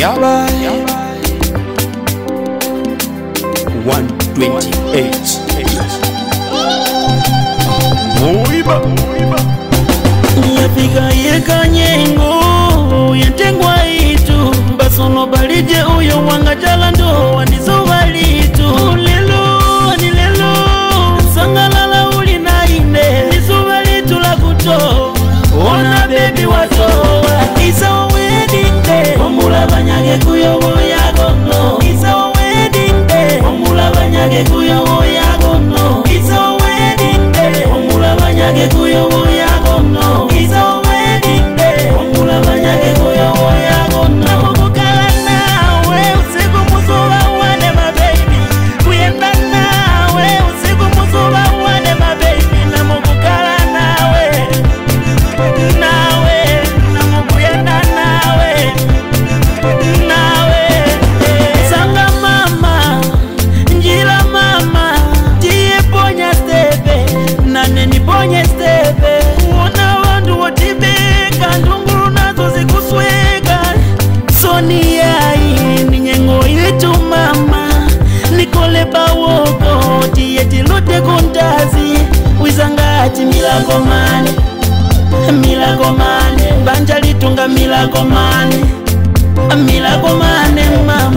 yabaye 128 muyiba yafika yekanyengo yatengwa kuyowa pamwe pawoko tiye tilute kumtazi wizangati milagomane milagomane banja litunga milagomane milagomane mmao